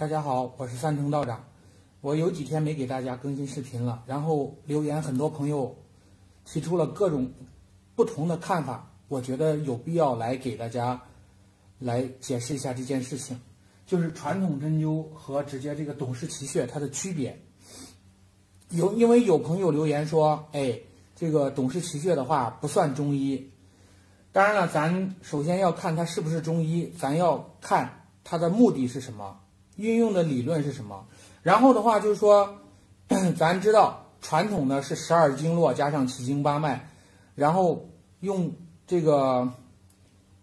大家好，我是三成道长。我有几天没给大家更新视频了，然后留言很多朋友提出了各种不同的看法，我觉得有必要来给大家来解释一下这件事情，就是传统针灸和直接这个董氏奇穴它的区别。有因为有朋友留言说，哎，这个董氏奇穴的话不算中医。当然了，咱首先要看它是不是中医，咱要看它的目的是什么，运用的理论是什么。然后的话就是说，咱知道传统的是十二经络加上奇经八脉，然后用这个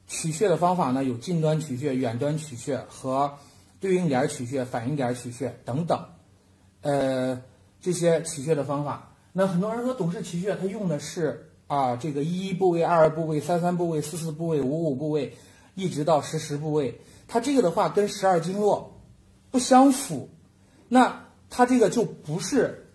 取穴的方法呢，有近端取穴、远端取穴和对应点取穴、反应点取穴等等，呃，这些取穴的方法。那很多人说董氏奇穴，它用的是。啊，这个一一部位、二二部位、三三部位、四四部位、五五部位，一直到十十部位，它这个的话跟十二经络不相符，那它这个就不是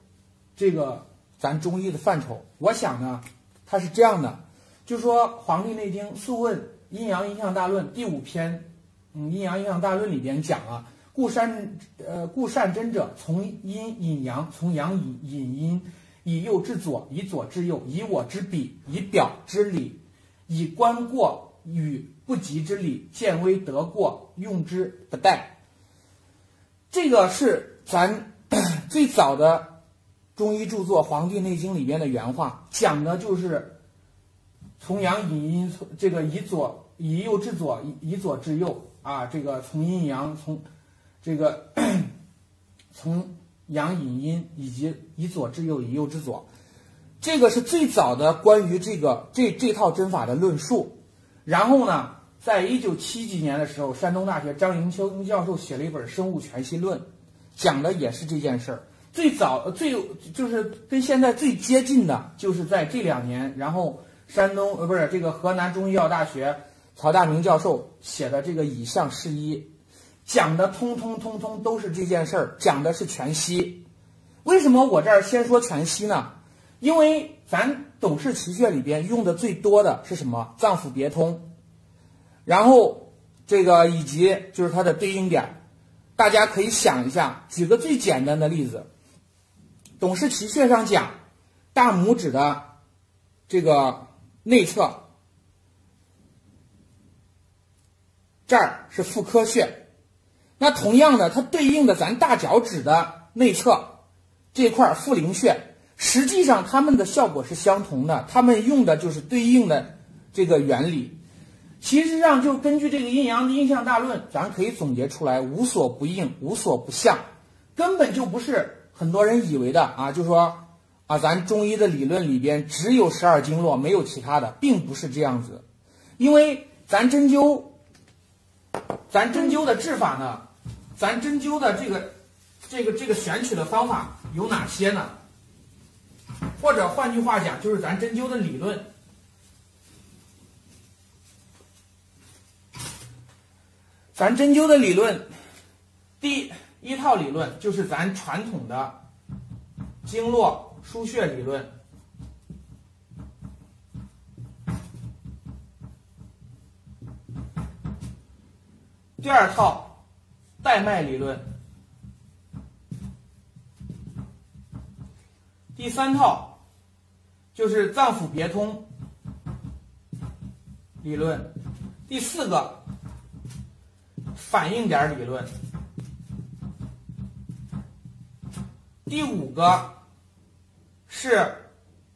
这个咱中医的范畴。我想呢，它是这样的，就说《黄帝内经·素问·阴阳应象大论》第五篇，嗯，《阴阳应象大论》里边讲了，故善呃故善真者，从阴引阳，从阳引引阴。以右至左，以左至右，以我之比，以表之里，以观过与不及之理，见微得过，用之不殆。这个是咱 最早的中医著作《黄帝内经》里边的原话，讲的就是从阳引阴，从这个以左以右至左，以以左至右啊，这个从阴阳，从这个 从。阳引阴，以及以左至右，以右至左，这个是最早的关于这个这这套针法的论述。然后呢，在一九七几年的时候，山东大学张迎秋教授写了一本《生物全息论》，讲的也是这件事儿。最早最就是跟现在最接近的，就是在这两年，然后山东呃不是这个河南中医药大学曹大明教授写的这个《以象释医》。讲的通通通通都是这件事儿，讲的是全息。为什么我这儿先说全息呢？因为咱董氏奇穴里边用的最多的是什么？脏腑别通，然后这个以及就是它的对应点。大家可以想一下，举个最简单的例子，董氏奇穴上讲大拇指的这个内侧，这儿是妇科穴。那同样的，它对应的咱大脚趾的内侧这块儿复灵穴，实际上它们的效果是相同的，它们用的就是对应的这个原理。其实上，就根据这个阴阳的印象大论，咱可以总结出来，无所不应，无所不像，根本就不是很多人以为的啊，就说啊，咱中医的理论里边只有十二经络，没有其他的，并不是这样子。因为咱针灸，咱针灸的治法呢。咱针灸的这个、这个、这个选取的方法有哪些呢？或者换句话讲，就是咱针灸的理论。咱针灸的理论，第一套理论就是咱传统的经络腧穴理论。第二套。带脉理论，第三套就是脏腑别通理论，第四个反应点理论，第五个是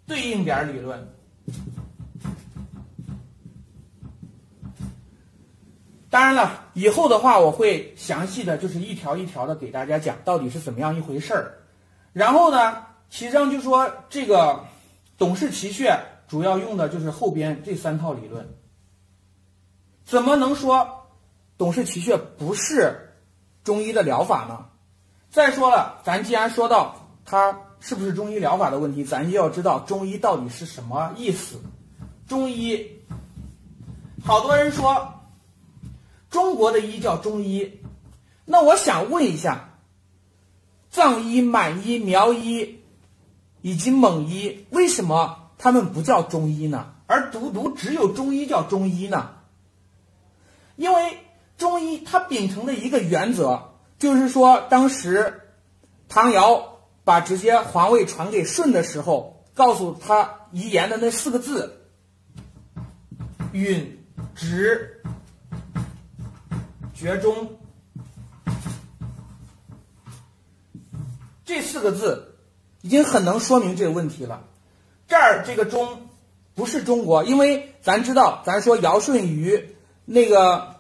对应点理论。当然了，以后的话我会详细的就是一条一条的给大家讲到底是怎么样一回事儿。然后呢，其实上就说这个董氏奇穴主要用的就是后边这三套理论。怎么能说董氏奇穴不是中医的疗法呢？再说了，咱既然说到它是不是中医疗法的问题，咱就要知道中医到底是什么意思。中医，好多人说。中国的医叫中医，那我想问一下，藏医、满医、苗医以及蒙医，为什么他们不叫中医呢？而独独只有中医叫中医呢？因为中医它秉承的一个原则，就是说当时唐尧把直接皇位传给舜的时候，告诉他遗言的那四个字：允、直、绝、中。这四个字已经很能说明这个问题了。这儿这个中不是中国，因为咱知道，咱说尧舜禹那个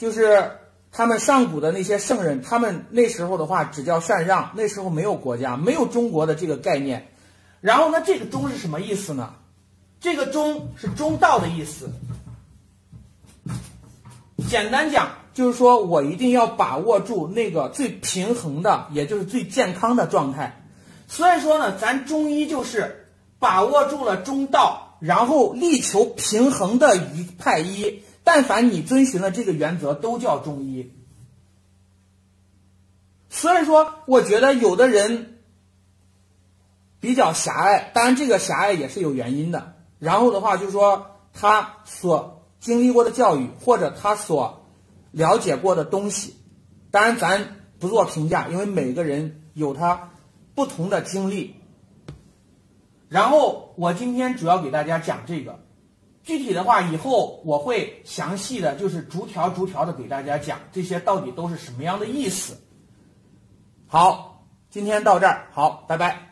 就是他们上古的那些圣人，他们那时候的话只叫禅让，那时候没有国家，没有中国的这个概念。然后呢，这个中是什么意思呢？这个中是中道的意思。简单讲，就是说我一定要把握住那个最平衡的，也就是最健康的状态。所以说呢，咱中医就是把握住了中道，然后力求平衡的一派医。但凡你遵循了这个原则，都叫中医。所以说，我觉得有的人比较狭隘，当然这个狭隘也是有原因的。然后的话，就是说他所经历过的教育，或者他所了解过的东西，当然咱不做评价，因为每个人有他不同的经历。然后我今天主要给大家讲这个。具体的话，以后我会详细的，就是逐条逐条的给大家讲这些到底都是什么样的意思。好，今天到这儿，好，拜拜。